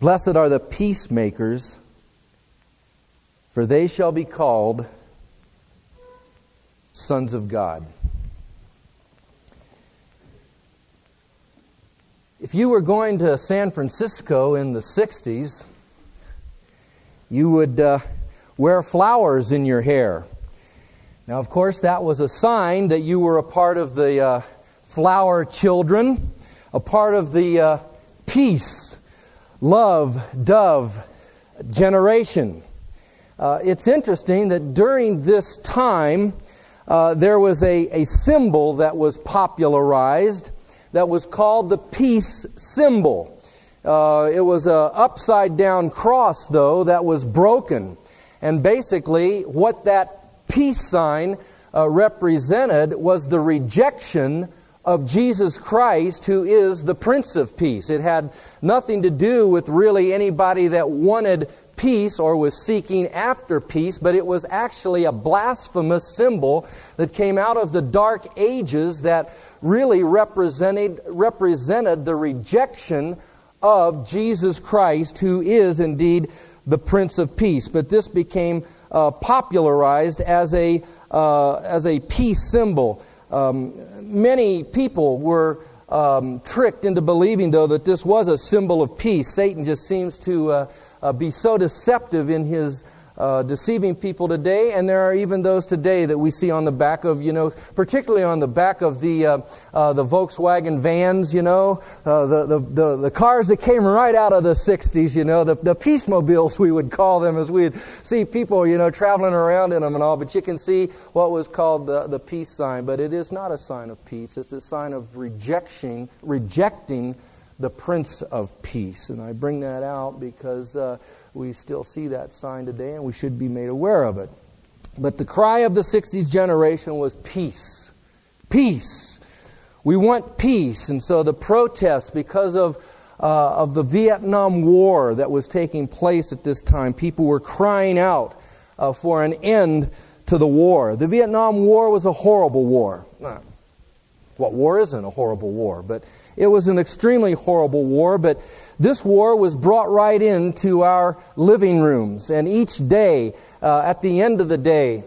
Blessed are the peacemakers, for they shall be called sons of God. If you were going to San Francisco in the 60s, you would uh, wear flowers in your hair. Now, of course, that was a sign that you were a part of the uh, flower children, a part of the uh, peace, love, dove generation. Uh, it's interesting that during this time, uh, there was a, a symbol that was popularized that was called the peace symbol. Uh, it was an upside down cross, though, that was broken. And basically, what that peace sign uh, represented was the rejection of Jesus Christ, who is the Prince of Peace. It had nothing to do with really anybody that wanted peace or was seeking after peace, but it was actually a blasphemous symbol that came out of the dark ages that really represented, represented the rejection of Jesus Christ, who is indeed the Prince of Peace. But this became uh, popularized as a, uh, as a peace symbol. Um, many people were um, tricked into believing, though, that this was a symbol of peace. Satan just seems to uh, uh be so deceptive in his uh, deceiving people today, and there are even those today that we see on the back of, you know, particularly on the back of the uh, uh, the Volkswagen vans, you know, uh, the, the, the the cars that came right out of the '60s, you know, the the peace mobiles we would call them, as we'd see people, you know, traveling around in them and all. But you can see what was called the the peace sign, but it is not a sign of peace; it's a sign of rejection, rejecting the Prince of Peace, and I bring that out because uh, we still see that sign today and we should be made aware of it. But the cry of the 60s generation was peace. Peace. We want peace. And so the protests, because of, uh, of the Vietnam War that was taking place at this time, people were crying out uh, for an end to the war. The Vietnam War was a horrible war. What war isn't a horrible war? But it was an extremely horrible war. But this war was brought right into our living rooms, and each day, uh, at the end of the day,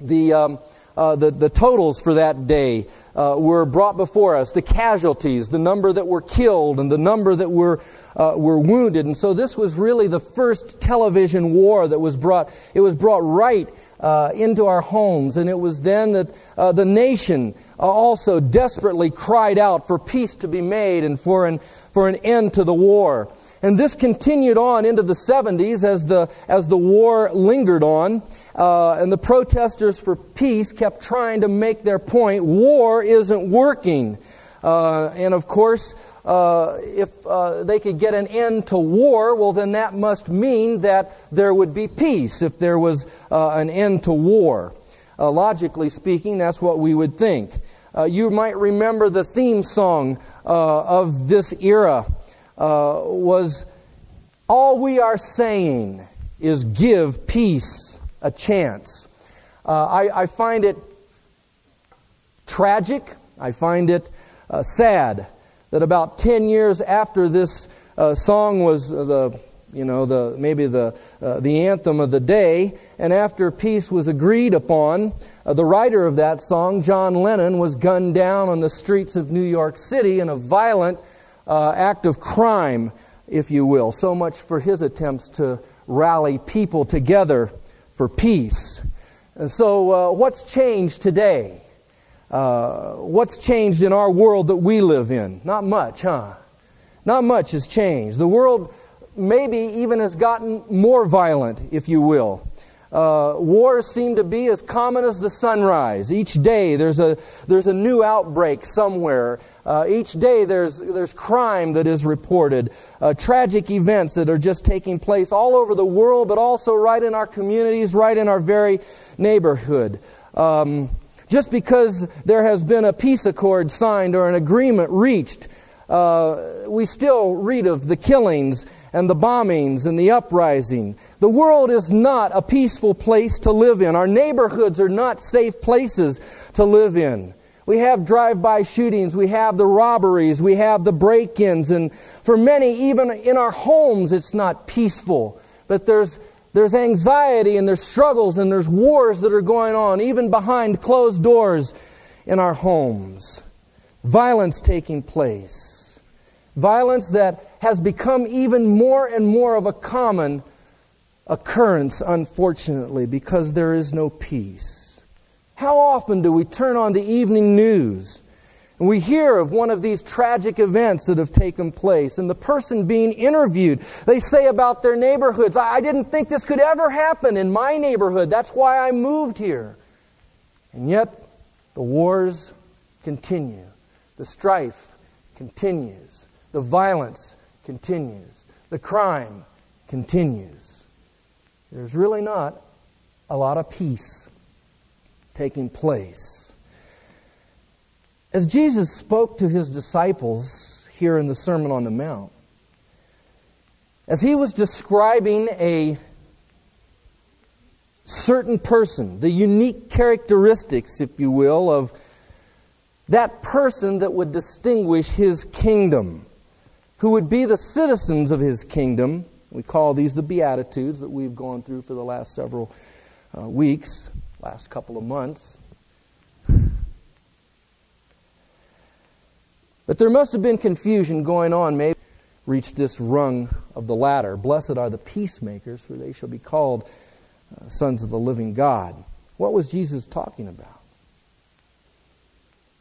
the, um, uh, the, the, totals for that day uh, were brought before us the casualties, the number that were killed, and the number that were, uh, were wounded. And so, this was really the first television war that was brought. It was brought right uh, into our homes, and it was then that uh, the nation also desperately cried out for peace to be made and for an for an end to the war. And this continued on into the 70s as the, as the war lingered on. Uh, and the protesters for peace kept trying to make their point war isn't working. Uh, and of course, uh, if uh, they could get an end to war, well, then that must mean that there would be peace if there was uh, an end to war. Uh, logically speaking, that's what we would think. you might remember the theme song uh, of this era uh, was all we are saying is give peace a chance. Uh, I, I, find it tragic, I find it uh, sad that about 10 years after this uh, song was the you know, the, maybe the, uh, the anthem of the day. And after peace was agreed upon, uh, the writer of that song, John Lennon, was gunned down on the streets of New York City in a violent uh, act of crime, if you will. So much for his attempts to rally people together for peace. And so, uh, what's changed today? Uh, what's changed in our world that we live in? Not much, huh? Not much has changed. The world maybe even has gotten more violent, if you will. Uh, wars seem to be as common as the sunrise. Each day there's a, there's a new outbreak somewhere. Uh, each day there's, there's crime that is reported, uh, tragic events that are just taking place all over the world, but also right in our communities, right in our very neighborhood. Um, just because there has been a peace accord signed or an agreement reached, uh, we still read of the killings and the bombings and the uprising. The world is not a peaceful place to live in. Our neighborhoods are not safe places to live in. We have drive by shootings, we have the robberies, we have the break ins, and for many, even in our homes, it's not peaceful. But there's, there's anxiety and there's struggles and there's wars that are going on, even behind closed doors in our homes. Violence taking place. Violence that has become even more and more of a common occurrence, unfortunately, because there is no peace. How often do we turn on the evening news and we hear of one of these tragic events that have taken place and the person being interviewed, they say about their neighborhoods, I didn't think this could ever happen in my neighborhood. That's why I moved here. And yet, the wars continue. The strife continues. The violence continues. The crime continues. There's really not a lot of peace taking place. As Jesus spoke to his disciples here in the Sermon on the Mount, as he was describing a certain person, the unique characteristics, if you will, of that person that would distinguish his kingdom, who would be the citizens of his kingdom. We call these the Beatitudes that we've gone through for the last several uh, weeks last couple of months. But there must have been confusion going on, maybe reached this rung of the ladder. Blessed are the peacemakers, for they shall be called uh, sons of the living God. What was Jesus talking about?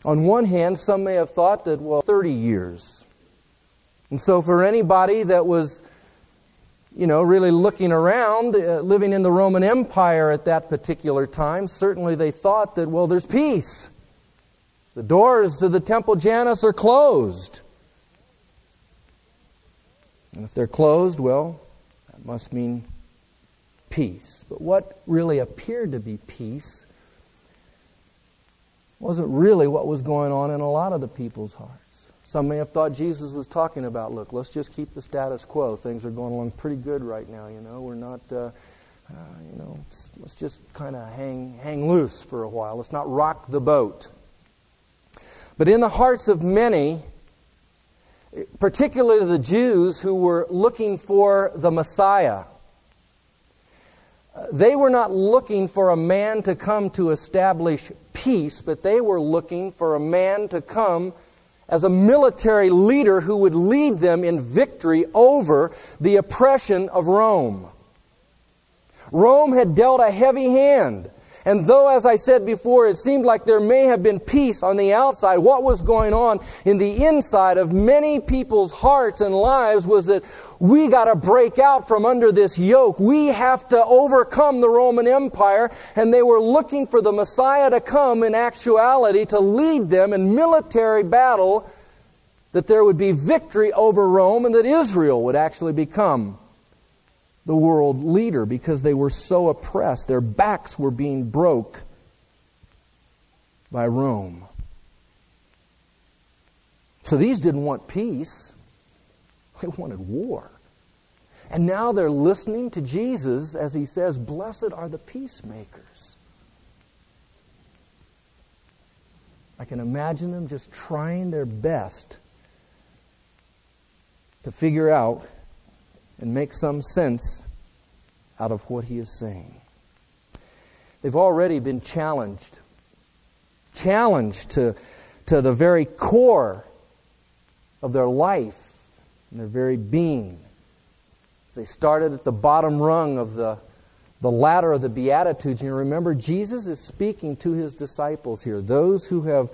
On one hand, some may have thought that, well, 30 years. And so, for anybody that was you know, really looking around, uh, living in the Roman Empire at that particular time, certainly they thought that, well, there's peace. The doors to the Temple Janus are closed. And if they're closed, well, that must mean peace. But what really appeared to be peace wasn't really what was going on in a lot of the people's hearts. Some may have thought Jesus was talking about, look, let's just keep the status quo. Things are going along pretty good right now, you know. We're not, uh, uh, you know, let's, let's just kind of hang, hang loose for a while. Let's not rock the boat. But in the hearts of many, particularly the Jews who were looking for the Messiah, they were not looking for a man to come to establish peace, but they were looking for a man to come as a military leader who would lead them in victory over the oppression of Rome. Rome had dealt a heavy hand. And though, as I said before, it seemed like there may have been peace on the outside, what was going on in the inside of many people's hearts and lives was that we got to break out from under this yoke. We have to overcome the Roman Empire. And they were looking for the Messiah to come in actuality to lead them in military battle, that there would be victory over Rome and that Israel would actually become the world leader because they were so oppressed. Their backs were being broke by Rome. So these didn't want peace, they wanted war. And now they're listening to Jesus as he says, Blessed are the peacemakers. I can imagine them just trying their best to figure out and make some sense out of what he is saying. They've already been challenged, challenged to, to the very core of their life and their very being. They started at the bottom rung of the, the ladder of the Beatitudes, and you remember Jesus is speaking to his disciples here, those who have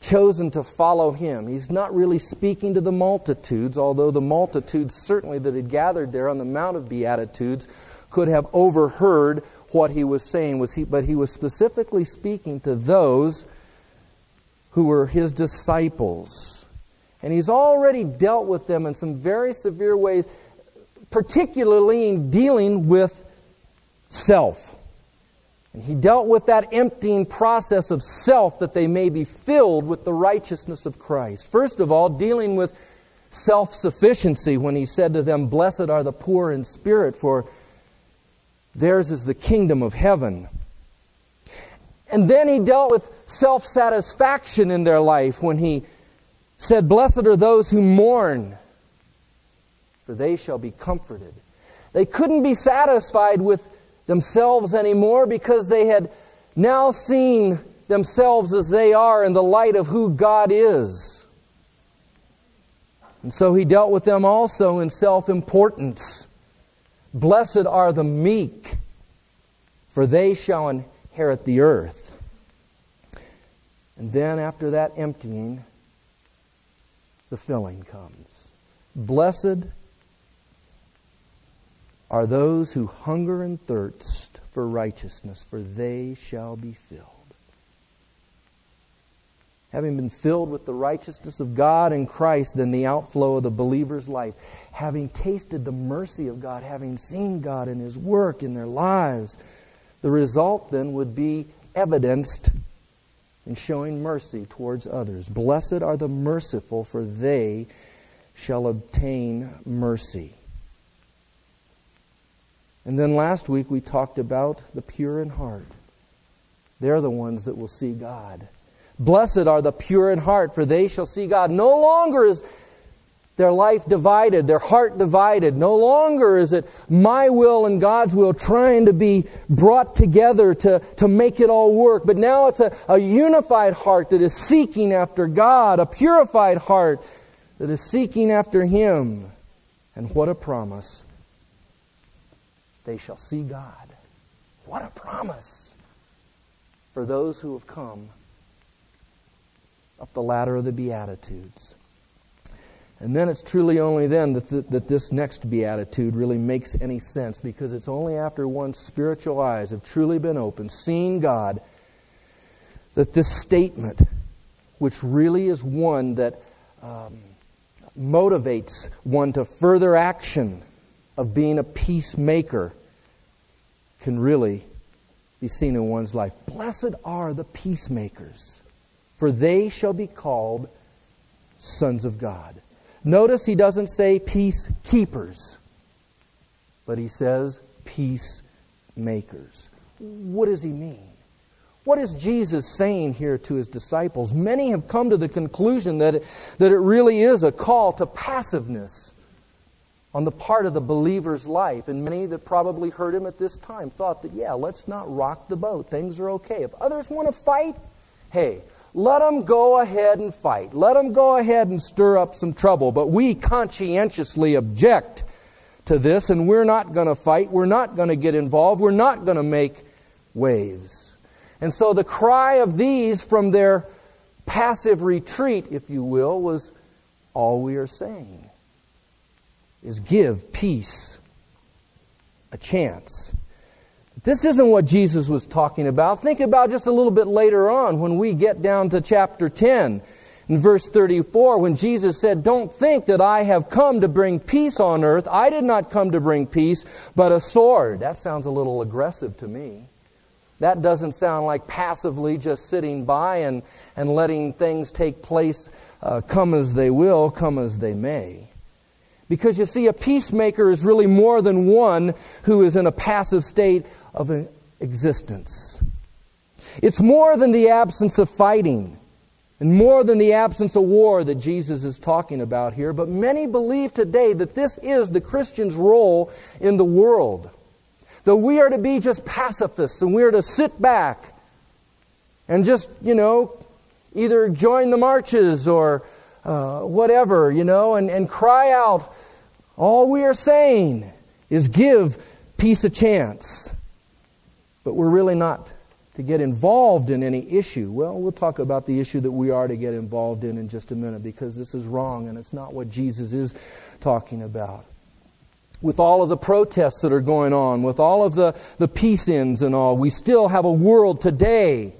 chosen to follow him. He's not really speaking to the multitudes, although the multitudes certainly that had gathered there on the Mount of Beatitudes could have overheard what he was saying, was he, but he was specifically speaking to those who were his disciples. And he's already dealt with them in some very severe ways, particularly in dealing with self. And he dealt with that emptying process of self that they may be filled with the righteousness of Christ. First of all, dealing with self sufficiency when he said to them, Blessed are the poor in spirit, for theirs is the kingdom of heaven. And then he dealt with self satisfaction in their life when he said, Blessed are those who mourn, for they shall be comforted. They couldn't be satisfied with themselves anymore because they had now seen themselves as they are in the light of who God is. And so he dealt with them also in self importance. Blessed are the meek, for they shall inherit the earth. And then, after that emptying, the filling comes. Blessed are those who hunger and thirst for righteousness, for they shall be filled. Having been filled with the righteousness of God in Christ, then the outflow of the believer's life. Having tasted the mercy of God, having seen God in His work in their lives, the result then would be evidenced in showing mercy towards others. Blessed are the merciful, for they shall obtain mercy. And then last week we talked about the pure in heart. They're the ones that will see God. Blessed are the pure in heart, for they shall see God. No longer is their life divided, their heart divided. No longer is it my will and God's will trying to be brought together to, to make it all work. But now it's a, a unified heart that is seeking after God, a purified heart that is seeking after Him. And what a promise! They shall see God. What a promise for those who have come up the ladder of the Beatitudes. And then it's truly only then that, th- that this next beatitude really makes any sense because it's only after one's spiritual eyes have truly been opened, seen God, that this statement, which really is one that um, motivates one to further action of being a peacemaker, can really be seen in one's life. Blessed are the peacemakers, for they shall be called sons of God. Notice he doesn't say peacekeepers, but he says peacemakers. What does he mean? What is Jesus saying here to his disciples? Many have come to the conclusion that it, that it really is a call to passiveness on the part of the believer's life. And many that probably heard him at this time thought that, yeah, let's not rock the boat. Things are okay. If others want to fight, hey, let them go ahead and fight. Let them go ahead and stir up some trouble. But we conscientiously object to this, and we're not going to fight. We're not going to get involved. We're not going to make waves. And so the cry of these from their passive retreat, if you will, was all we are saying is give peace a chance. This isn't what Jesus was talking about. Think about just a little bit later on when we get down to chapter 10. In verse 34, when Jesus said, Don't think that I have come to bring peace on earth. I did not come to bring peace, but a sword. That sounds a little aggressive to me. That doesn't sound like passively just sitting by and, and letting things take place, uh, come as they will, come as they may. Because you see, a peacemaker is really more than one who is in a passive state of existence. It's more than the absence of fighting and more than the absence of war that Jesus is talking about here. But many believe today that this is the Christian's role in the world. That we are to be just pacifists and we are to sit back and just, you know, either join the marches or uh, whatever, you know, and, and cry out. All we are saying is give peace a chance. But we're really not to get involved in any issue. Well, we'll talk about the issue that we are to get involved in in just a minute because this is wrong and it's not what Jesus is talking about. With all of the protests that are going on, with all of the, the peace ends and all, we still have a world today,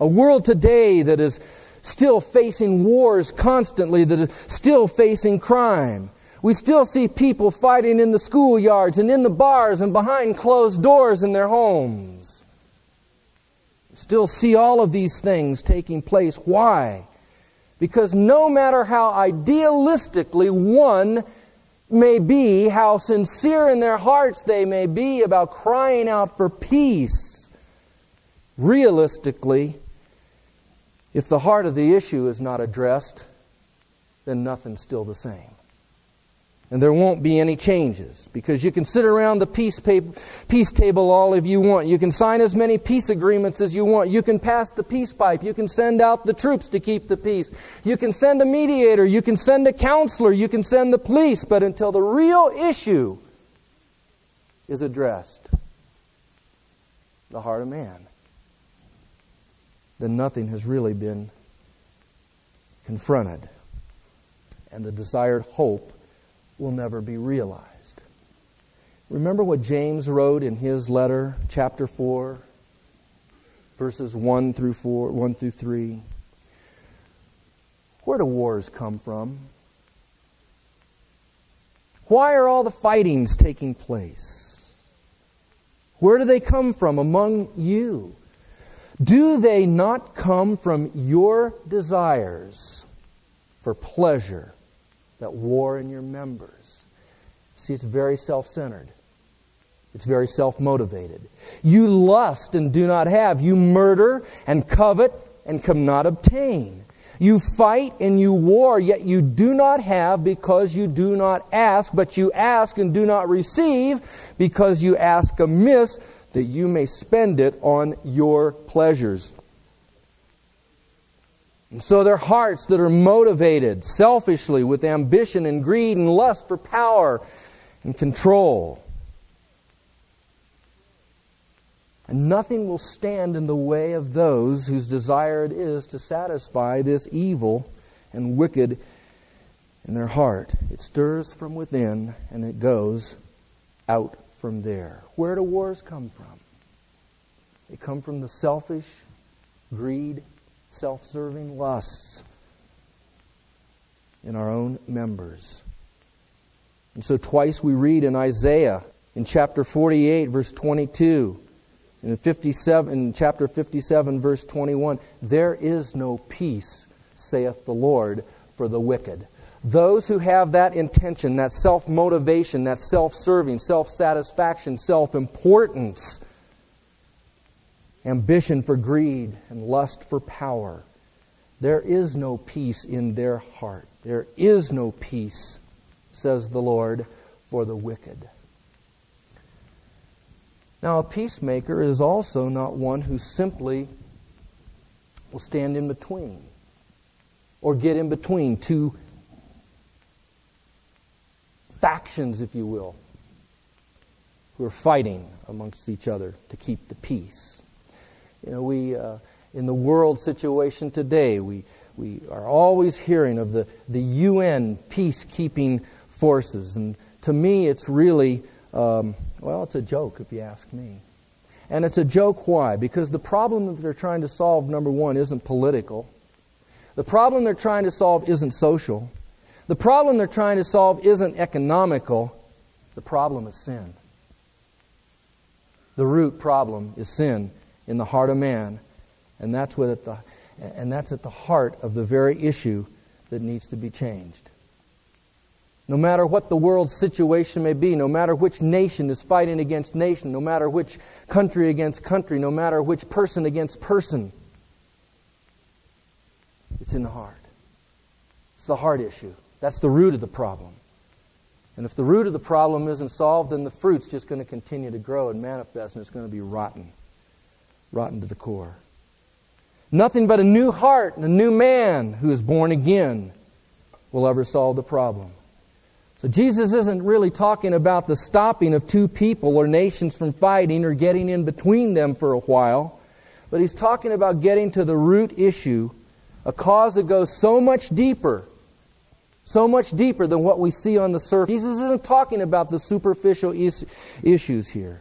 a world today that is still facing wars constantly, that is still facing crime. We still see people fighting in the schoolyards and in the bars and behind closed doors in their homes. We still see all of these things taking place. Why? Because no matter how idealistically one may be, how sincere in their hearts they may be about crying out for peace, realistically, if the heart of the issue is not addressed, then nothing's still the same. And there won't be any changes because you can sit around the peace, paper, peace table all if you want. You can sign as many peace agreements as you want. You can pass the peace pipe. You can send out the troops to keep the peace. You can send a mediator. You can send a counselor. You can send the police. But until the real issue is addressed, the heart of man, then nothing has really been confronted. And the desired hope will never be realized. Remember what James wrote in his letter, chapter 4, verses 1 through 4, 1 through 3. Where do wars come from? Why are all the fightings taking place? Where do they come from among you? Do they not come from your desires for pleasure that war in your members? See, it's very self centered. It's very self motivated. You lust and do not have. You murder and covet and cannot obtain. You fight and you war, yet you do not have because you do not ask, but you ask and do not receive because you ask amiss that you may spend it on your pleasures. And so their hearts that are motivated selfishly with ambition and greed and lust for power and control. And nothing will stand in the way of those whose desire it is to satisfy this evil and wicked in their heart. It stirs from within and it goes out from there. Where do wars come from? They come from the selfish, greed, self serving lusts in our own members. And so, twice we read in Isaiah, in chapter 48, verse 22, in, 57, in chapter 57, verse 21, there is no peace, saith the Lord, for the wicked. Those who have that intention, that self motivation, that self serving, self satisfaction, self importance, ambition for greed and lust for power, there is no peace in their heart. There is no peace, says the Lord, for the wicked. Now, a peacemaker is also not one who simply will stand in between or get in between two factions, if you will, who are fighting amongst each other to keep the peace. You know, we, uh, in the world situation today, we, we are always hearing of the, the UN peacekeeping forces. And to me, it's really, um, well, it's a joke if you ask me. And it's a joke why? Because the problem that they're trying to solve, number one, isn't political. The problem they're trying to solve isn't social. The problem they're trying to solve isn't economical. The problem is sin. The root problem is sin in the heart of man. And that's, what at the, and that's at the heart of the very issue that needs to be changed. No matter what the world's situation may be, no matter which nation is fighting against nation, no matter which country against country, no matter which person against person, it's in the heart. It's the heart issue. That's the root of the problem. And if the root of the problem isn't solved, then the fruit's just going to continue to grow and manifest, and it's going to be rotten rotten to the core. Nothing but a new heart and a new man who is born again will ever solve the problem. So Jesus isn't really talking about the stopping of two people or nations from fighting or getting in between them for a while, but he's talking about getting to the root issue, a cause that goes so much deeper, so much deeper than what we see on the surface. Jesus isn't talking about the superficial is- issues here.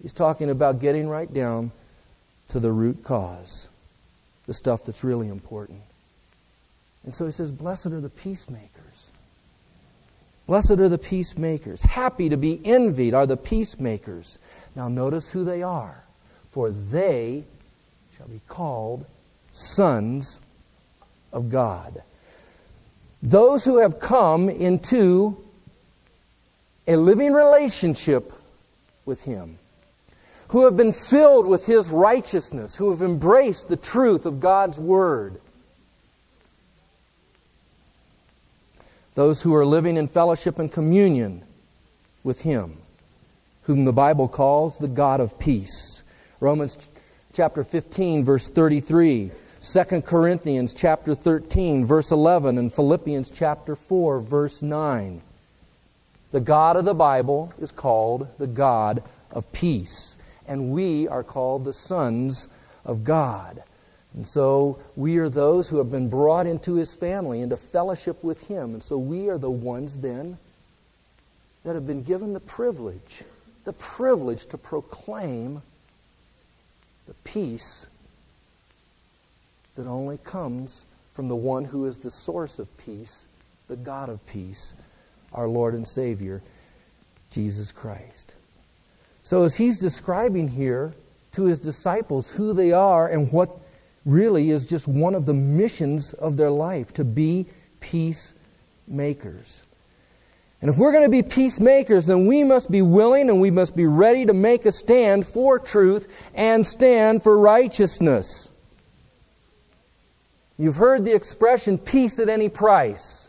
He's talking about getting right down to the root cause, the stuff that's really important. And so he says, Blessed are the peacemakers. Blessed are the peacemakers. Happy to be envied are the peacemakers. Now notice who they are. For they shall be called sons of God. Those who have come into a living relationship with Him who have been filled with His righteousness, who have embraced the truth of God's Word. Those who are living in fellowship and communion with Him, whom the Bible calls the God of peace. Romans chapter 15, verse 33. 2 Corinthians chapter 13, verse 11, and Philippians chapter 4, verse 9. The God of the Bible is called the God of peace, and we are called the sons of God. And so we are those who have been brought into his family, into fellowship with him. And so we are the ones then that have been given the privilege, the privilege to proclaim the peace that only comes from the one who is the source of peace, the God of peace, our Lord and Savior, Jesus Christ. So, as he's describing here to his disciples who they are and what really is just one of the missions of their life to be peacemakers. And if we're going to be peacemakers, then we must be willing and we must be ready to make a stand for truth and stand for righteousness. You've heard the expression peace at any price.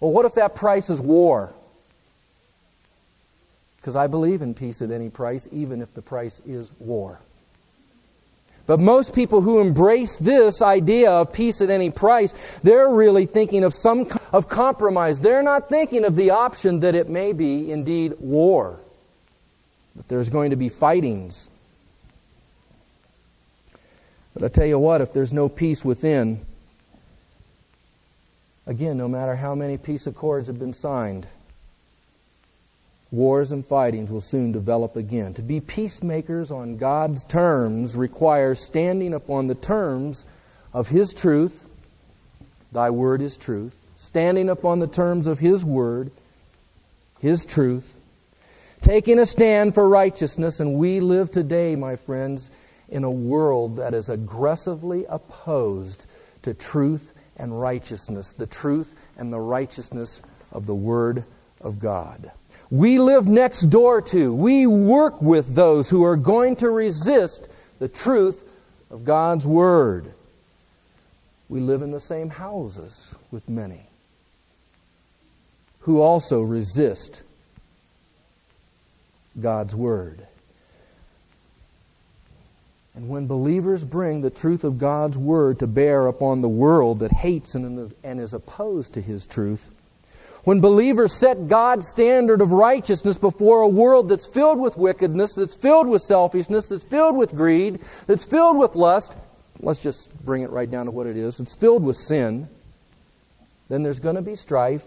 Well, what if that price is war? Because I believe in peace at any price, even if the price is war. But most people who embrace this idea of peace at any price, they're really thinking of some kind of compromise. They're not thinking of the option that it may be indeed war. That there's going to be fightings. But I tell you what, if there's no peace within, again, no matter how many peace accords have been signed, wars and fightings will soon develop again. To be peacemakers on God's terms requires standing upon the terms of His truth. Thy word is truth. Standing upon the terms of His word, His truth. Taking a stand for righteousness. And we live today, my friends, in a world that is aggressively opposed to truth and righteousness, the truth and the righteousness of the Word of God we live next door to. We work with those who are going to resist the truth of God's Word. We live in the same houses with many who also resist God's Word. And when believers bring the truth of God's Word to bear upon the world that hates and is opposed to His truth, when believers set God's standard of righteousness before a world that's filled with wickedness, that's filled with selfishness, that's filled with greed, that's filled with lust, let's just bring it right down to what it is it's filled with sin, then there's going to be strife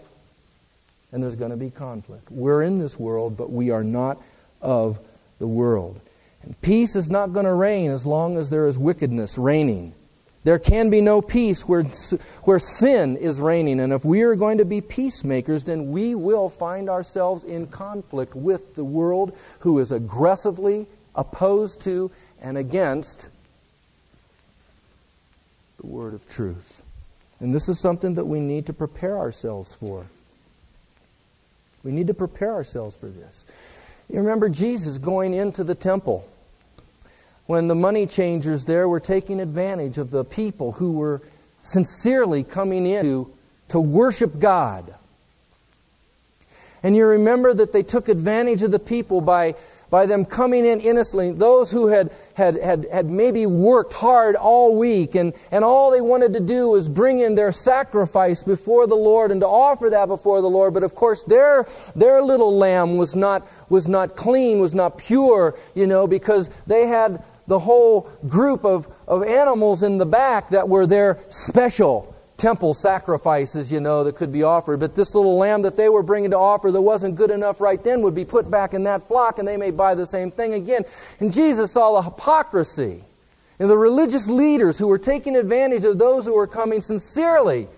and there's going to be conflict. We're in this world, but we are not of the world. And peace is not going to reign as long as there is wickedness reigning. There can be no peace where, where sin is reigning. And if we are going to be peacemakers, then we will find ourselves in conflict with the world who is aggressively opposed to and against the word of truth. And this is something that we need to prepare ourselves for. We need to prepare ourselves for this. You remember Jesus going into the temple when the money changers there were taking advantage of the people who were sincerely coming in to, to worship God. And you remember that they took advantage of the people by by them coming in innocently, those who had, had, had, had maybe worked hard all week and, and all they wanted to do was bring in their sacrifice before the Lord and to offer that before the Lord. But of course, their, their little lamb was not, was not clean, was not pure, you know, because they had the whole group of, of animals in the back that were their special temple sacrifices, you know, that could be offered. But this little lamb that they were bringing to offer that wasn't good enough right then would be put back in that flock and they may buy the same thing again. And Jesus saw the hypocrisy and the religious leaders who were taking advantage of those who were coming sincerely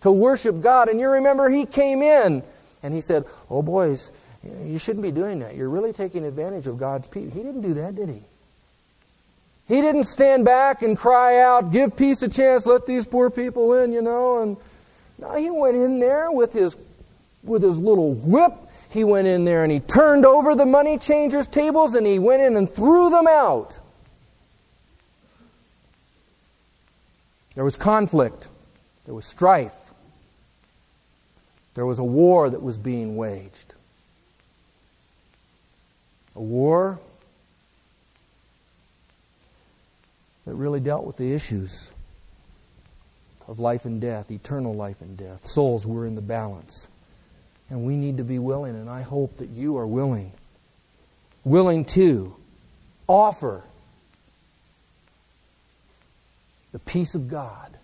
to worship God. And you remember he came in and he said, Oh, boys, you shouldn't be doing that. You're really taking advantage of God's people. He didn't do that, did he? He didn't stand back and cry out, give peace a chance, let these poor people in, you know. And no, he went in there with his, with his little whip He went in there and he turned over the money changers' tables and he went in and threw them out. There was conflict, there was strife, there was a war that was being waged. A war that really dealt with the issues of life and death, eternal life and death. Souls were in the balance. And we need to be willing, and I hope that you are willing. Willing to offer the peace of God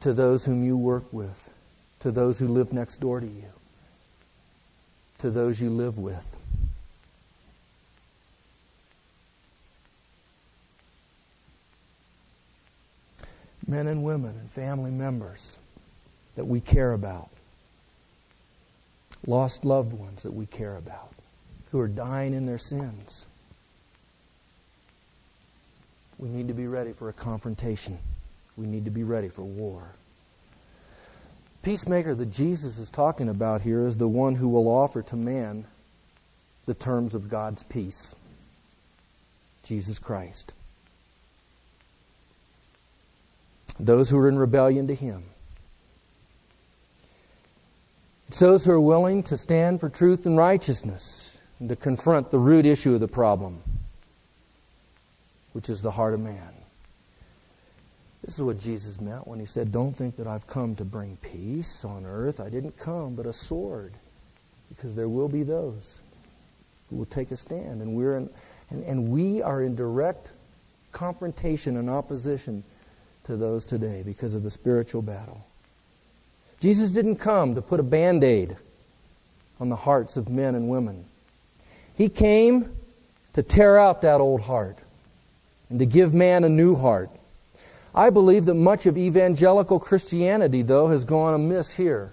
to those whom you work with, to those who live next door to you, to those you live with. Men and women and family members that we care about, lost loved ones that we care about, who are dying in their sins. We need to be ready for a confrontation. We need to be ready for war. Peacemaker that Jesus is talking about here is the one who will offer to man the terms of God's peace Jesus Christ. Those who are in rebellion to Him. It's those who are willing to stand for truth and righteousness and to confront the root issue of the problem, which is the heart of man. This is what Jesus meant when he said, Don't think that I've come to bring peace on earth. I didn't come, but a sword. Because there will be those who will take a stand. And, we're in, and, and we are in direct confrontation and opposition to those today because of the spiritual battle. Jesus didn't come to put a band aid on the hearts of men and women. He came to tear out that old heart and to give man a new heart. I believe that much of evangelical Christianity, though, has gone amiss here.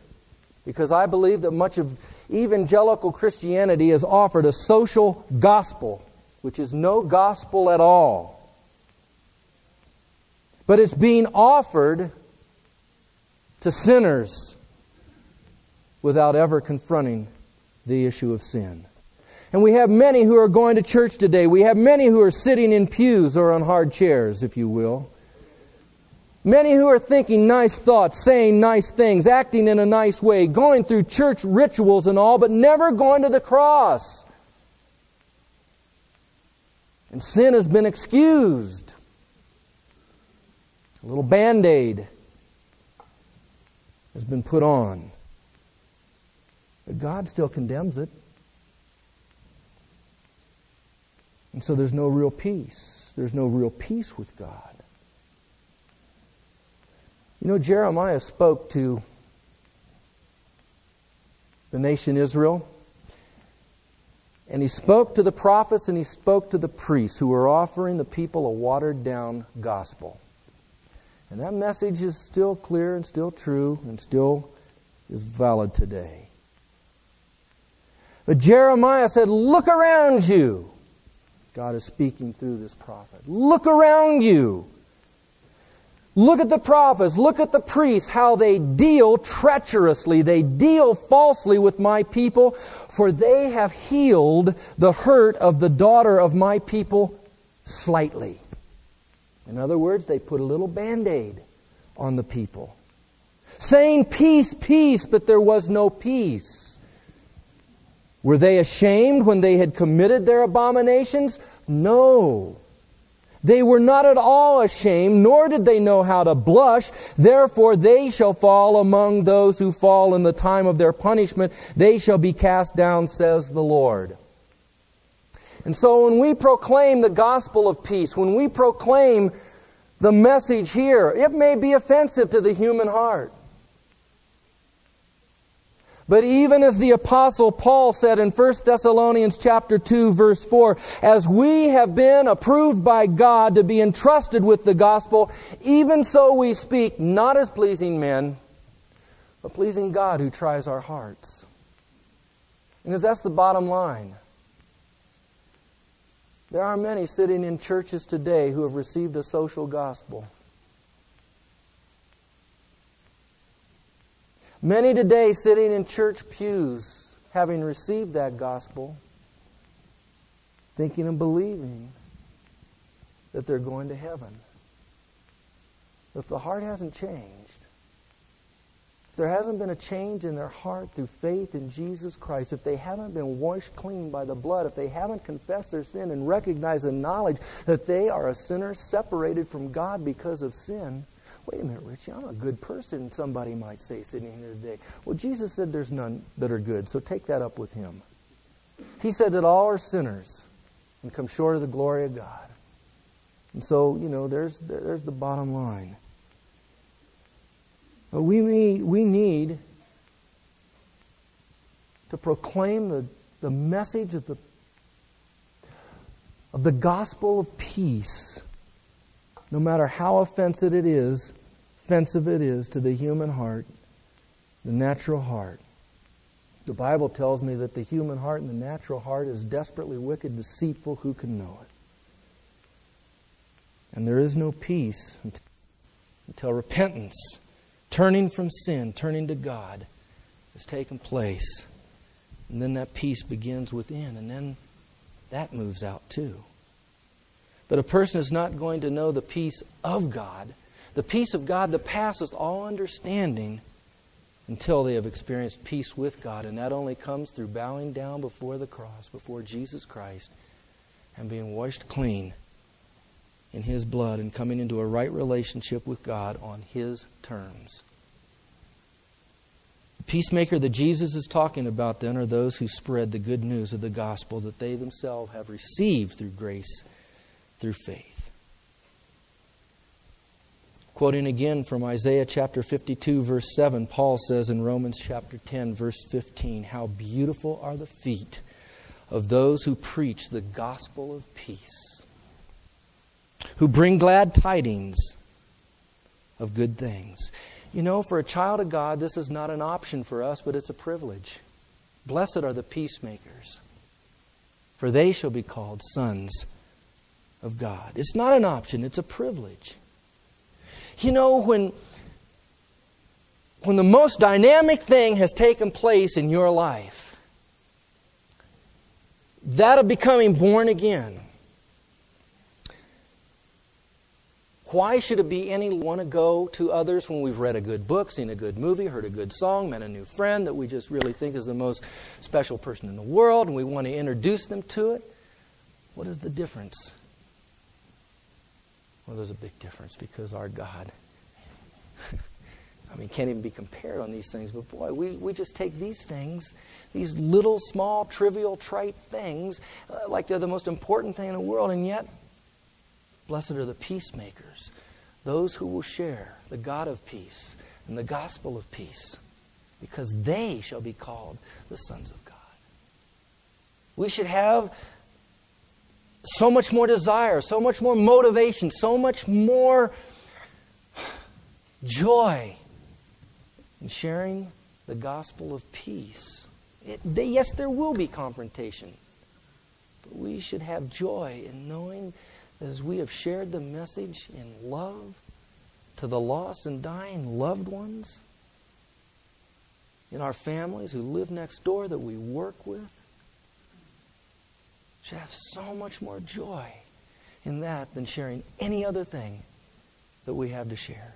Because I believe that much of evangelical Christianity has offered a social gospel, which is no gospel at all. But it's being offered to sinners without ever confronting the issue of sin. And we have many who are going to church today. We have many who are sitting in pews or on hard chairs, if you will. Many who are thinking nice thoughts, saying nice things, acting in a nice way, going through church rituals and all, but never going to the cross. And sin has been excused. A little band aid has been put on. But God still condemns it. And so there's no real peace. There's no real peace with God. You know, Jeremiah spoke to the nation Israel. And he spoke to the prophets and he spoke to the priests who were offering the people a watered down gospel. And that message is still clear and still true and still is valid today. But Jeremiah said, Look around you. God is speaking through this prophet. Look around you. Look at the prophets, look at the priests, how they deal treacherously, they deal falsely with my people, for they have healed the hurt of the daughter of my people slightly. In other words, they put a little band aid on the people, saying, Peace, peace, but there was no peace. Were they ashamed when they had committed their abominations? No. They were not at all ashamed, nor did they know how to blush. Therefore, they shall fall among those who fall in the time of their punishment. They shall be cast down, says the Lord. And so when we proclaim the gospel of peace, when we proclaim the message here, it may be offensive to the human heart. But even as the apostle Paul said in 1 Thessalonians chapter 2 verse 4, as we have been approved by God to be entrusted with the gospel, even so we speak not as pleasing men, but pleasing God who tries our hearts. Because that's the bottom line. There are many sitting in churches today who have received a social gospel. Many today sitting in church pews, having received that gospel, thinking and believing that they're going to heaven. If the heart hasn't changed, there hasn't been a change in their heart through faith in Jesus Christ, if they haven't been washed clean by the blood, if they haven't confessed their sin and recognized the knowledge that they are a sinner separated from God because of sin, wait a minute, Richie, I'm a good person, somebody might say sitting here today. Well, Jesus said there's none that are good, so take that up with him. He said that all are sinners and come short of the glory of God. And so, you know, there's, there's the bottom line. But we need, we need to proclaim the, the message of the, of the gospel of peace, no matter how offensive it is, offensive it is to the human heart, the natural heart. The Bible tells me that the human heart and the natural heart is desperately wicked, deceitful. Who can know it? And there is no peace until repentance, turning from sin, turning to God, has taken place. And then that peace begins within, and then that moves out too. But a person is not going to know the peace of God, the peace of God that passes all understanding, until they have experienced peace with God. And that only comes through bowing down before the cross, before Jesus Christ, and being washed clean in His blood and coming into a right relationship with God on His terms. The peacemaker that Jesus is talking about then are those who spread the good news of the gospel that they themselves have received through grace, through faith. Quoting again from Isaiah chapter 52, verse 7, Paul says in Romans chapter 10, verse 15, How beautiful are the feet of those who preach the gospel of peace who bring glad tidings of good things. You know, for a child of God, this is not an option for us, but it's a privilege. Blessed are the peacemakers, for they shall be called sons of God. It's not an option, it's a privilege. You know, when, when the most dynamic thing has taken place in your life, that of becoming born again, Why should it be any want to go to others when we've read a good book, seen a good movie, heard a good song, met a new friend that we just really think is the most special person in the world, and we want to introduce them to it? What is the difference? Well, there's a big difference because our God, I mean, can't even be compared on these things, but boy, we, we just take these things, these little, small, trivial, trite things, uh, like they're the most important thing in the world, and yet Blessed are the peacemakers, those who will share the God of peace and the gospel of peace, because they shall be called the sons of God. We should have so much more desire, so much more motivation, so much more joy in sharing the gospel of peace. It, they, yes, there will be confrontation, but we should have joy in knowing as we have shared the message in love to the lost and dying loved ones in our families who live next door that we work with, should have so much more joy in that than sharing any other thing that we have to share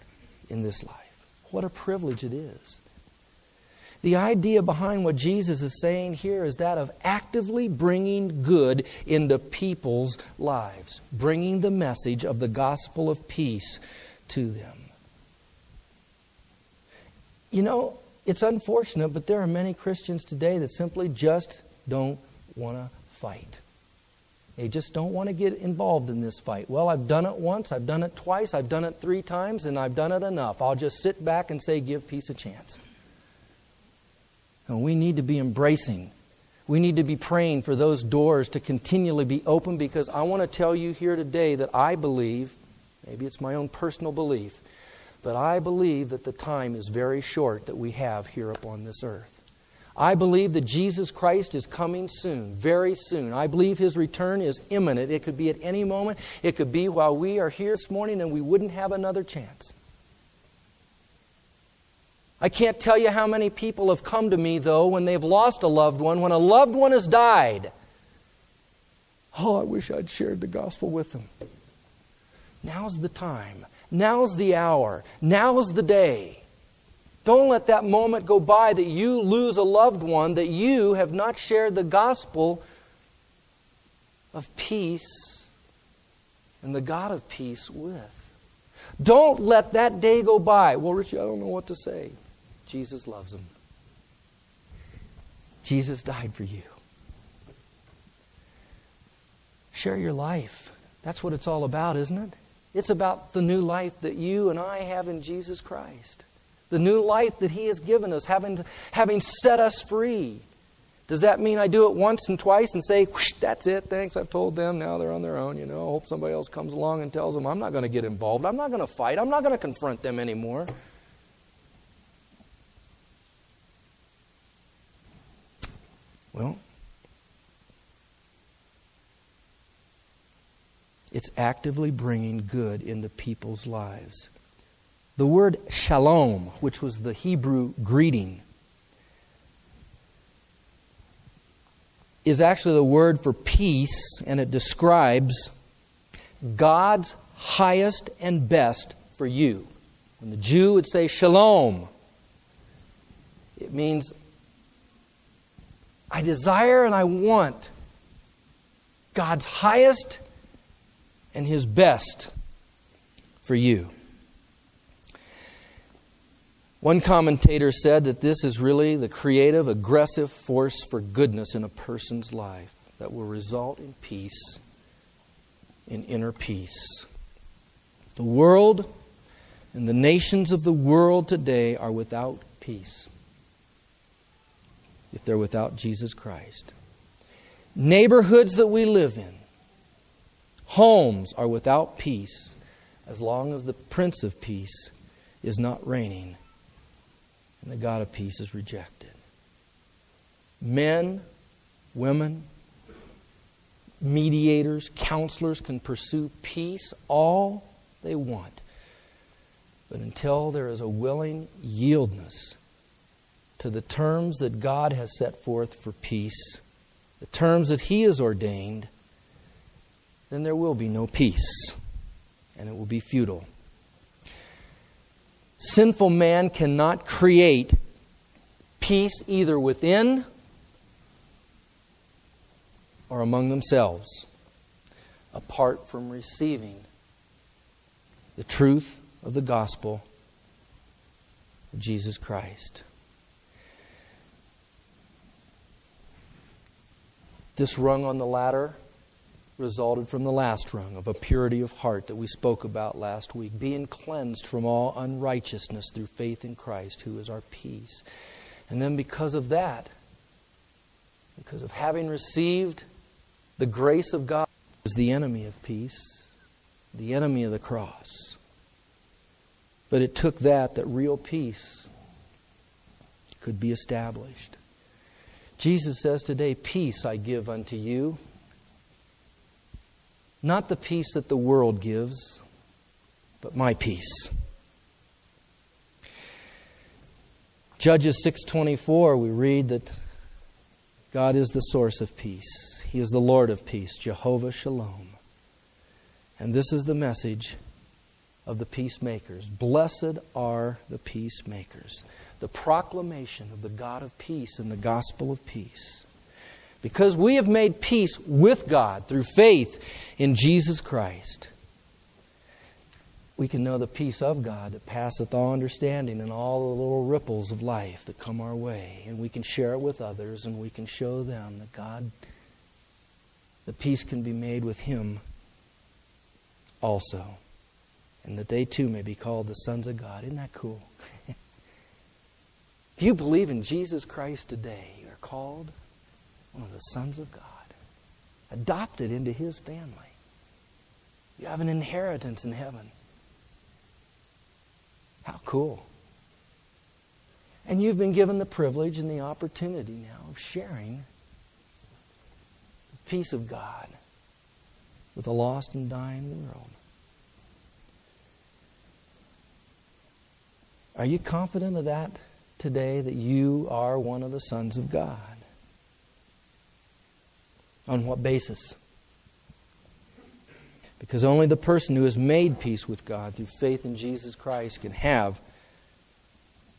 in this life. What a privilege it is. The idea behind what Jesus is saying here is that of actively bringing good into people's lives, bringing the message of the gospel of peace to them. You know, it's unfortunate, but there are many Christians today that simply just don't want to fight. They just don't want to get involved in this fight. Well, I've done it once, I've done it twice, I've done it three times, and I've done it enough. I'll just sit back and say, give peace a chance. And we need to be embracing. We need to be praying for those doors to continually be open because I want to tell you here today that I believe, maybe it's my own personal belief, but I believe that the time is very short that we have here upon this earth. I believe that Jesus Christ is coming soon, very soon. I believe his return is imminent. It could be at any moment. It could be while we are here this morning and we wouldn't have another chance. I can't tell you how many people have come to me, though, when they've lost a loved one, when a loved one has died. Oh, I wish I'd shared the gospel with them. Now's the time. Now's the hour. Now's the day. Don't let that moment go by that you lose a loved one, that you have not shared the gospel of peace and the God of peace with. Don't let that day go by. Well, Richie, I don't know what to say. Jesus loves them. Jesus died for you. Share your life. That's what it's all about, isn't it? It's about the new life that you and I have in Jesus Christ. The new life that He has given us, having, having set us free. Does that mean I do it once and twice and say, that's it, thanks, I've told them, now they're on their own, you know, I hope somebody else comes along and tells them, I'm not going to get involved, I'm not going to fight, I'm not going to confront them anymore. Well, it's actively bringing good into people's lives. The word shalom, which was the Hebrew greeting, is actually the word for peace, and it describes God's highest and best for you. When the Jew would say shalom, it means I desire and I want God's highest and His best for you. One commentator said that this is really the creative, aggressive force for goodness in a person's life that will result in peace, in inner peace. The world and the nations of the world today are without peace if they're without Jesus Christ. Neighborhoods that we live in, homes are without peace as long as the Prince of Peace is not reigning and the God of peace is rejected. Men, women, mediators, counselors can pursue peace all they want. But until there is a willing yieldness to the terms that God has set forth for peace, the terms that He has ordained, then there will be no peace, and it will be futile. Sinful man cannot create peace either within or among themselves apart from receiving the truth of the gospel of Jesus Christ. This rung on the ladder resulted from the last rung of a purity of heart that we spoke about last week, being cleansed from all unrighteousness through faith in Christ, who is our peace. And then, because of that, because of having received the grace of God, is the enemy of peace, the enemy of the cross. But it took that, that real peace could be established. Jesus says today, Peace I give unto you. Not the peace that the world gives, but my peace. Judges 6:24 we read that God is the source of peace. He is the Lord of peace, Jehovah Shalom. And this is the message of the peacemakers. Blessed are the peacemakers. The proclamation of the God of peace and the gospel of peace. Because we have made peace with God through faith in Jesus Christ, we can know the peace of God that passeth all understanding and all the little ripples of life that come our way. And we can share it with others and we can show them that God, the peace can be made with Him also. And that they too may be called the sons of God. Isn't that cool? if you believe in Jesus Christ today, you are called one of the sons of God, adopted into his family. You have an inheritance in heaven. How cool. And you've been given the privilege and the opportunity now of sharing the peace of God with a lost and dying world. Are you confident of that today that you are one of the sons of God? On what basis? Because only the person who has made peace with God through faith in Jesus Christ can have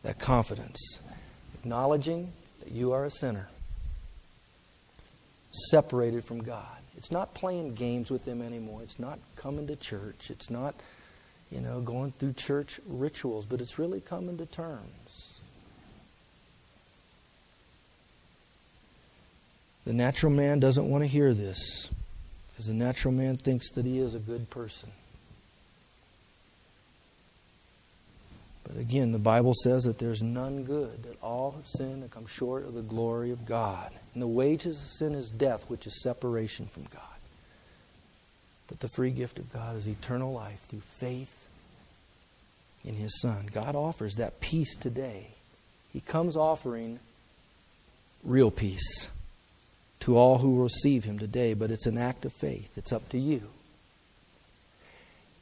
that confidence, acknowledging that you are a sinner, separated from God. It's not playing games with Him anymore. It's not coming to church. It's not, you know, going through church rituals, but it's really coming to terms. The natural man doesn't want to hear this. Because the natural man thinks that he is a good person. But again, the Bible says that there's none good, that all have sinned and come short of the glory of God. And the wages of sin is death, which is separation from God. But the free gift of God is eternal life through faith in His Son. God offers that peace today. He comes offering real peace to all who receive him today, but it's an act of faith. It's up to you.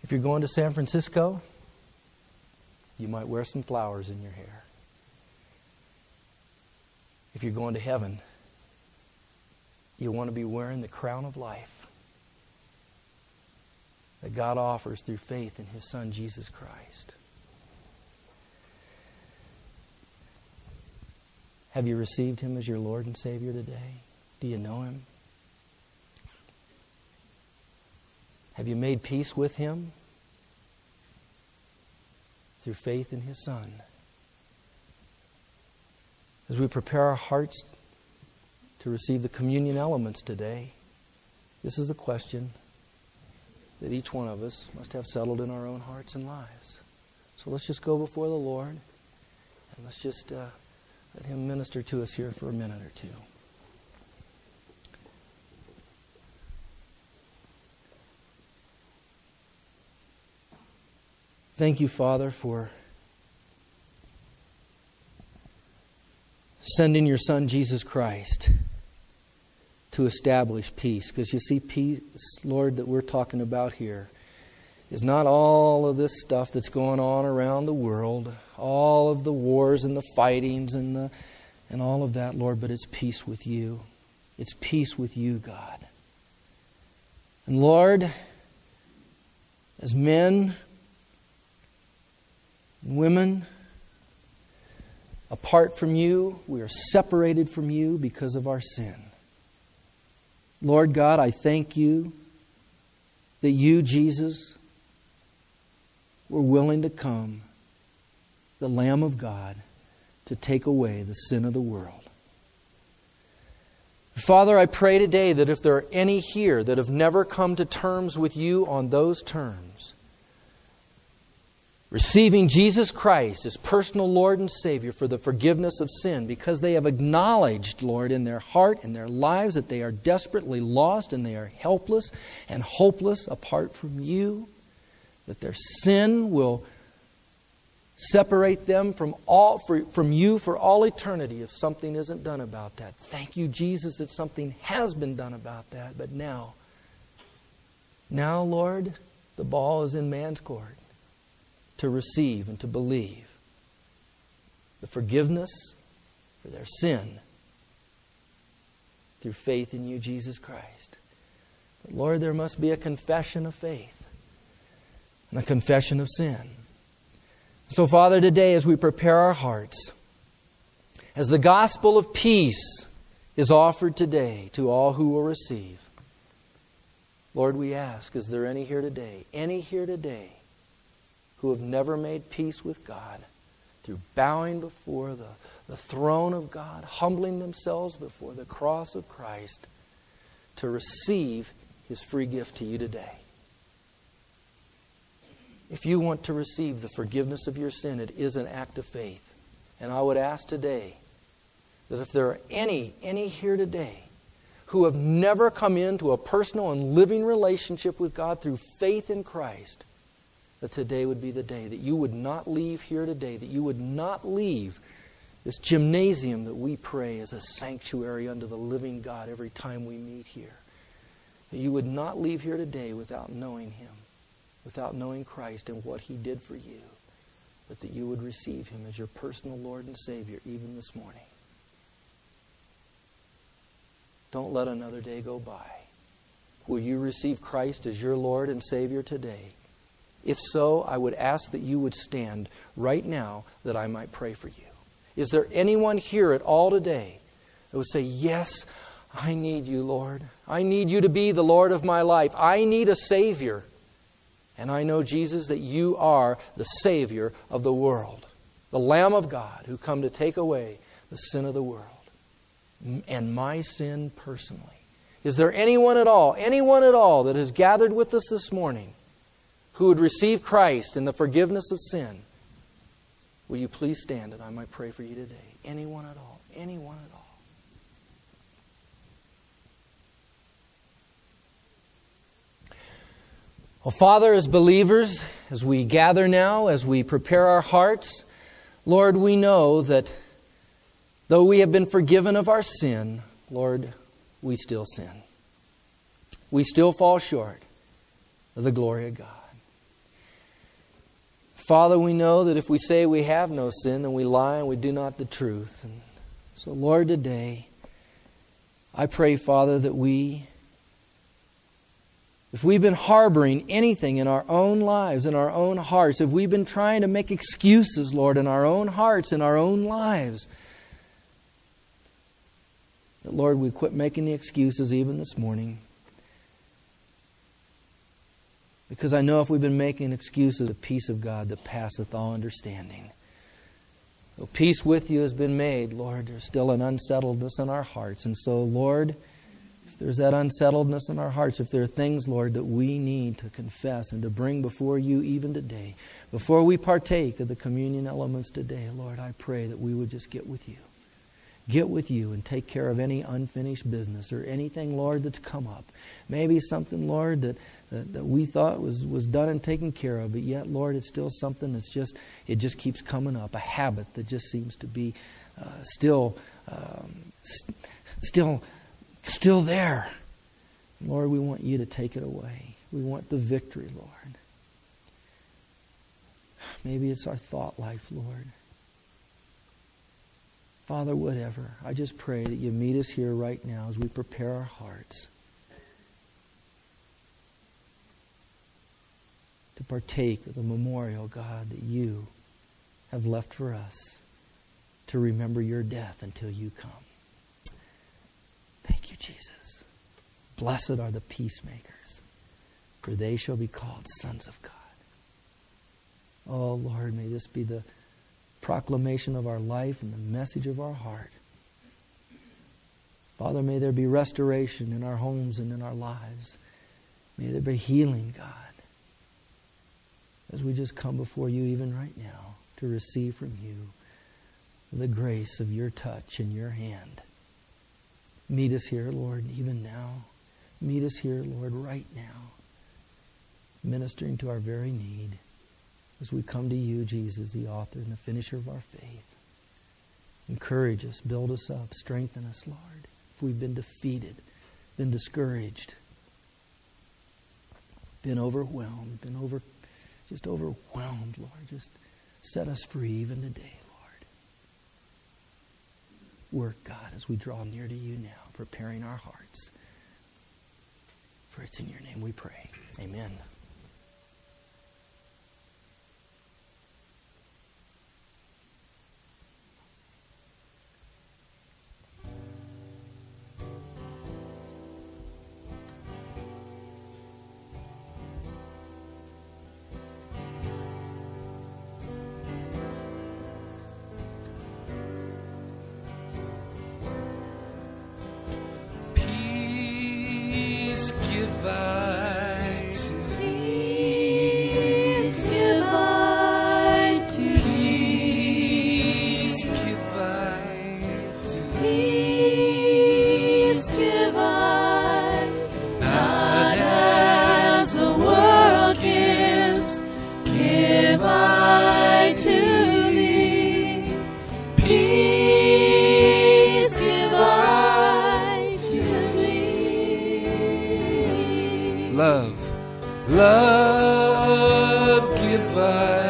If you're going to San Francisco, you might wear some flowers in your hair. If you're going to heaven, you want to be wearing the crown of life that God offers through faith in His Son, Jesus Christ. Have you received Him as your Lord and Savior today? Do you know him? Have you made peace with him through faith in his Son? As we prepare our hearts to receive the communion elements today, this is the question that each one of us must have settled in our own hearts and lives. So let's just go before the Lord and let's just uh, let Him minister to us here for a minute or two. Thank you, Father, for sending your Son, Jesus Christ, to establish peace. Because you see, peace, Lord, that we're talking about here is not all of this stuff that's going on around the world, all of the wars and the fightings and, the, and all of that, Lord, but it's peace with you. It's peace with you, God. And Lord, as men, Women, apart from you, we are separated from you because of our sin. Lord God, I thank you that you, Jesus, were willing to come, the Lamb of God, to take away the sin of the world. Father, I pray today that if there are any here that have never come to terms with you on those terms, receiving Jesus Christ as personal Lord and Savior for the forgiveness of sin because they have acknowledged, Lord, in their heart and their lives that they are desperately lost and they are helpless and hopeless apart from you, that their sin will separate them from all for, from you for all eternity if something isn't done about that. Thank you, Jesus, that something has been done about that. But now, now, Lord, the ball is in man's court to receive and to believe the forgiveness for their sin through faith in you, Jesus Christ. But Lord, there must be a confession of faith and a confession of sin. So, Father, today as we prepare our hearts, as the gospel of peace is offered today to all who will receive, Lord, we ask, is there any here today, any here today who have never made peace with God through bowing before the, the throne of God, humbling themselves before the cross of Christ to receive his free gift to you today. If you want to receive the forgiveness of your sin, it is an act of faith. And I would ask today that if there are any, any here today who have never come into a personal and living relationship with God through faith in Christ, that today would be the day, that you would not leave here today, that you would not leave this gymnasium that we pray as a sanctuary unto the living God every time we meet here. That you would not leave here today without knowing Him, without knowing Christ and what He did for you. but that you would receive him as your personal Lord and Savior even this morning. Don't let another day go by. Will you receive Christ as your Lord and Savior today? If so, I would ask that you would stand right now that I might pray for you. Is there anyone here at all today that would say, Yes, I need you, Lord. I need you to be the Lord of my life. I need a Savior. And I know, Jesus, that you are the Savior of the world, the Lamb of God who come to take away the sin of the world and my sin personally. Is there anyone at all, anyone at all that has gathered with us this morning who would receive Christ in the forgiveness of sin? Will you please stand and I might pray for you today? Anyone at all, anyone at all. Well, Father, as believers, as we gather now, as we prepare our hearts, Lord, we know that though we have been forgiven of our sin, Lord, we still sin. We still fall short of the glory of God. Father, we know that if we say we have no sin, then we lie and we do not the truth. And so, Lord, today, I pray, Father, that we if we've been harboring anything in our own lives, in our own hearts, if we've been trying to make excuses, Lord, in our own hearts, in our own lives, that, Lord, we quit making the excuses even this morning. Because I know if we've been making excuses, the peace of God that passeth all understanding. Though peace with you has been made, Lord, there's still an unsettledness in our hearts. And so, Lord, if there's that unsettledness in our hearts, if there are things, Lord, that we need to confess and to bring before you even today, before we partake of the communion elements today, Lord, I pray that we would just get with you. Get with you and take care of any unfinished business or anything, Lord, that's come up. Maybe something, Lord, that, that, that we thought was, was done and taken care of, but yet, Lord, it's still something that's just, it just keeps coming up, a habit that just seems to be uh, still, um, st- still still there. Lord, we want you to take it away. We want the victory, Lord. Maybe it's our thought life, Lord. Father, whatever, I just pray that you meet us here right now as we prepare our hearts to partake of the memorial, God, that you have left for us to remember your death until you come. Thank you, Jesus. Blessed are the peacemakers, for they shall be called sons of God. Oh, Lord, may this be the proclamation of our life and the message of our heart. Father, may there be restoration in our homes and in our lives. May there be healing, God, as we just come before you even right now to receive from you the grace of your touch and your hand. Meet us here, Lord, even now. Meet us here, Lord, right now, ministering to our very need as we come to you, Jesus, the author and the finisher of our faith. Encourage us, build us up, strengthen us, Lord. If we've been defeated, been discouraged, been overwhelmed, been over, just overwhelmed, Lord, just set us free even today, Lord. work, God, as we draw near to you now, preparing our hearts. For it's in your name we pray. Amen. Love, love give I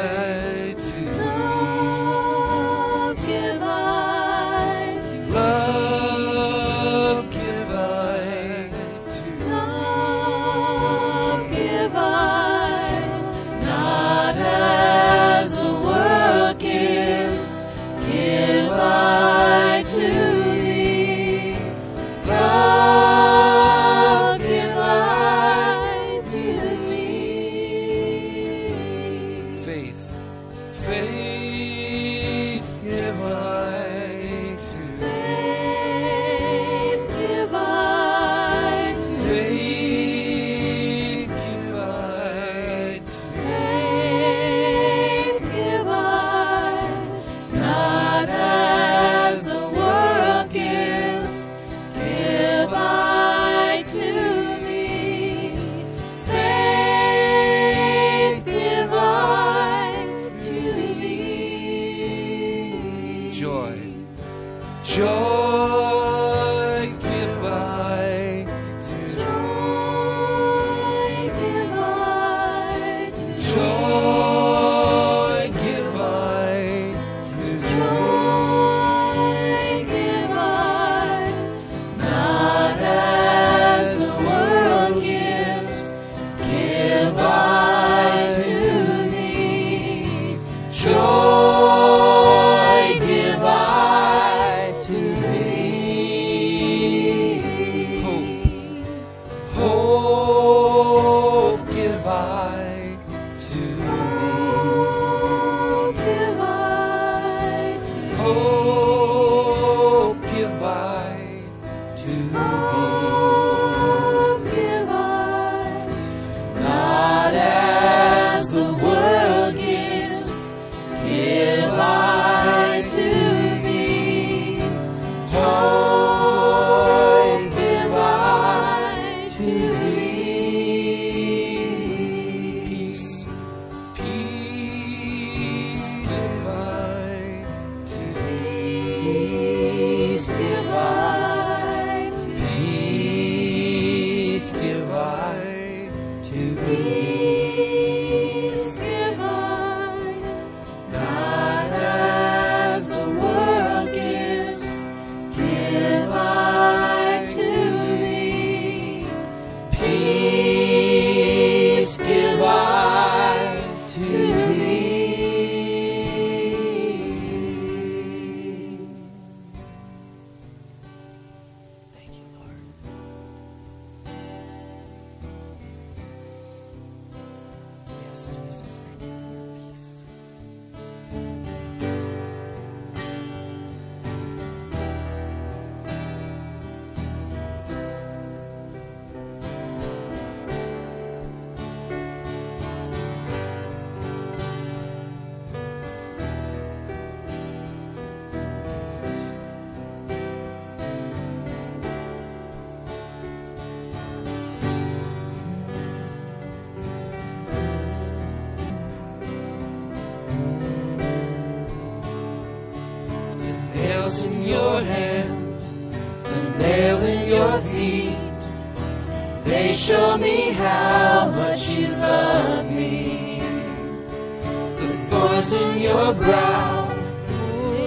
brow,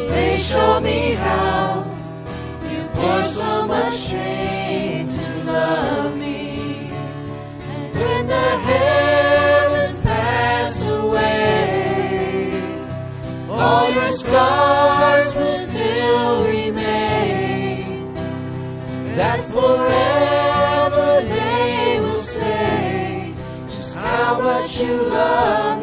they show me how you pour so much shame to love me. And when the heavens pass away, all your scars will still remain. That forever they will say just how much you love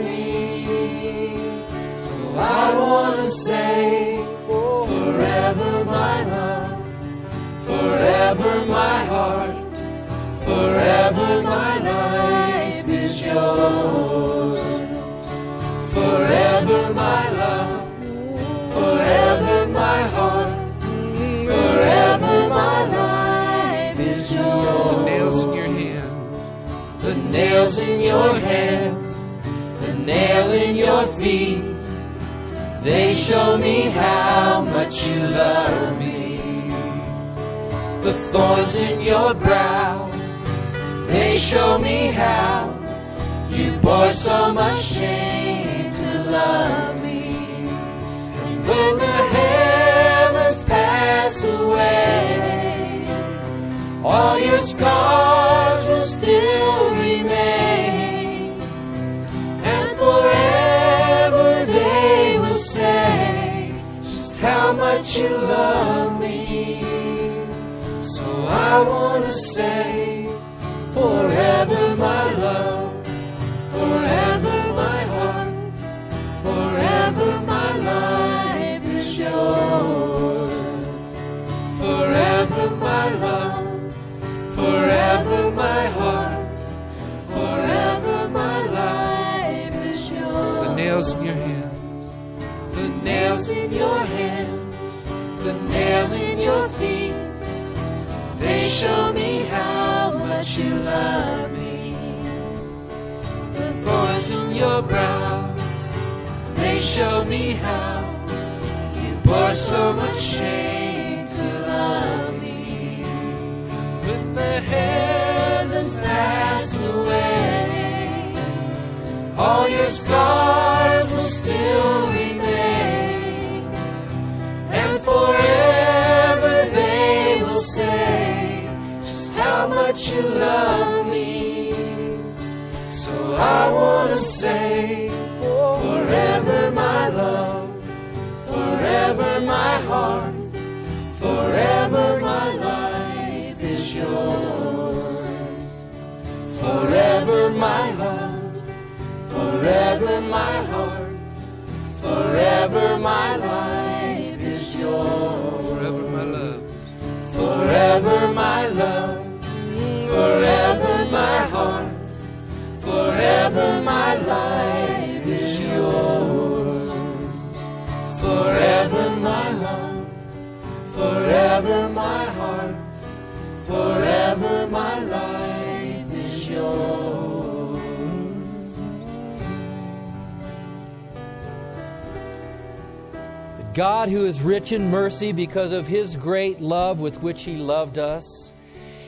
I want to say forever my love, forever my heart, forever my life is yours. Forever my love, forever my heart, forever my life is yours. The nails in your hand, the nails in your hands, the nail in your feet, they show me how much you love me. The thorns in your brow, they show me how you bore so much shame to love me. And when the heavens pass away, all your scars will still remain. And forever how much you love me. So I want to say forever my love, forever my heart, forever my life is yours. Forever my love, forever my heart, forever my life is yours. The nails in your hands, the nails in your show me how much you love me. The thorns in your brow, they show me how you for so much shame to love me. With the heavens pass away, all your scars will still remain, you love me. So I want to say, forever my love, forever my heart, forever my life is yours. Forever my heart, forever my heart, forever my life is yours. Forever my love, forever my love, forever my heart. Forever my life is yours. Forever my heart. Forever my heart. Forever my life is yours. God, who is rich in mercy because of his great love with which he loved us,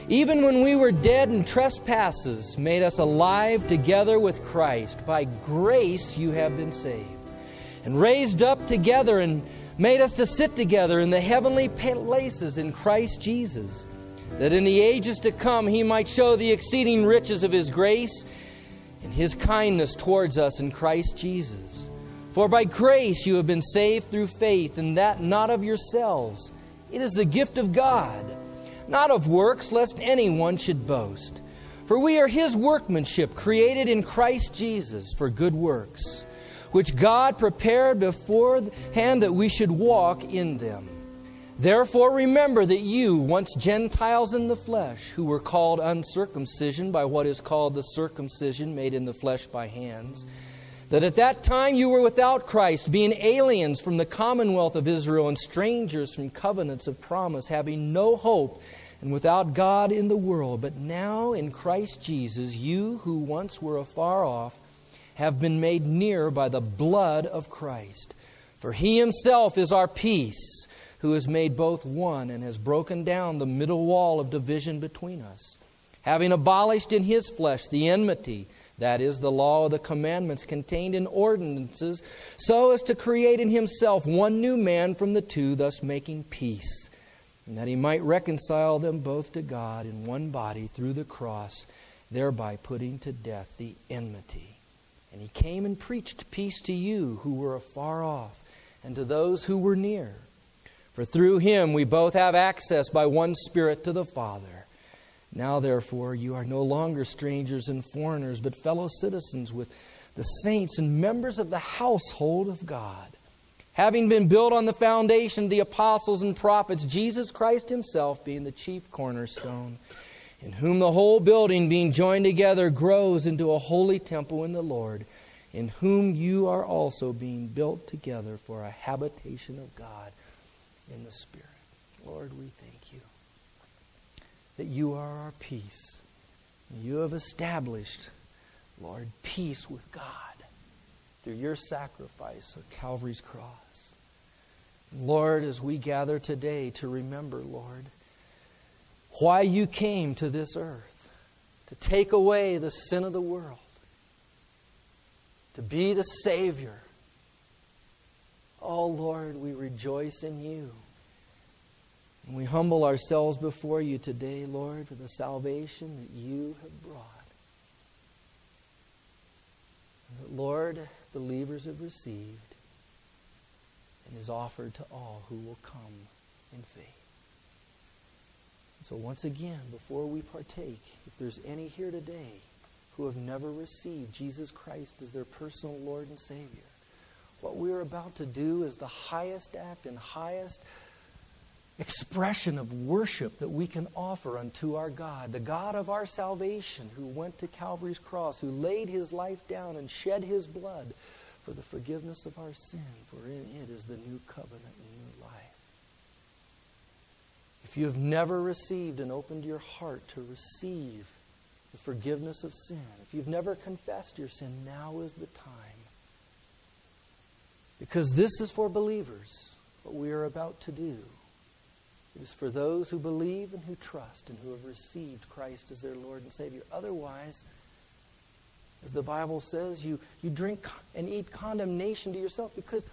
even when we were dead in trespasses, made us alive together with Christ. By grace you have been saved, and raised up together and made us to sit together in the heavenly places in Christ Jesus, that in the ages to come he might show the exceeding riches of his grace and his kindness towards us in Christ Jesus. For by grace you have been saved through faith, and that not of yourselves. It is the gift of God, not of works, lest anyone should boast. For we are his workmanship, created in Christ Jesus for good works, which God prepared beforehand that we should walk in them. Therefore, remember that you, once Gentiles in the flesh, who were called uncircumcision by what is called the circumcision made in the flesh by hands, that at that time you were without Christ, being aliens from the commonwealth of Israel and strangers from covenants of promise, having no hope and without God in the world. But now in Christ Jesus, you who once were afar off have been made near by the blood of Christ. For he himself is our peace, who has made both one and has broken down the middle wall of division between us, having abolished in his flesh the enmity that is, the law of the commandments contained in ordinances, so as to create in himself one new man from the two, thus making peace, and that he might reconcile them both to God in one body through the cross, thereby putting to death the enmity. And he came and preached peace to you who were afar off, and to those who were near. For through him we both have access by one Spirit to the Father. Now, therefore, you are no longer strangers and foreigners, but fellow citizens with the saints and members of the household of God. Having been built on the foundation of the apostles and prophets, Jesus Christ Himself being the chief cornerstone, in whom the whole building, being joined together, grows into a holy temple in the Lord, in whom you are also being built together for a habitation of God in the Spirit. Lord, we thank you that you are our peace. You have established, Lord, peace with God through your sacrifice of Calvary's cross. Lord, as we gather today to remember, Lord, why you came to this earth to take away the sin of the world, to be the Savior. Oh, Lord, we rejoice in you. And we humble ourselves before you today, Lord, for the salvation that you have brought. And that, Lord, believers have received and is offered to all who will come in faith. And so, once again, before we partake, if there's any here today who have never received Jesus Christ as their personal Lord and Savior, what we're about to do is the highest act and highest expression of worship that we can offer unto our God, the God of our salvation, who went to Calvary's cross, who laid his life down and shed his blood for the forgiveness of our sin, for in it is the new covenant and new life. If you have never received and opened your heart to receive the forgiveness of sin, if you've never confessed your sin, now is the time. Because this is for believers what we are about to do. It is for those who believe and who trust and who have received Christ as their Lord and Savior. Otherwise, as the Bible says, you, you drink and eat condemnation to yourself because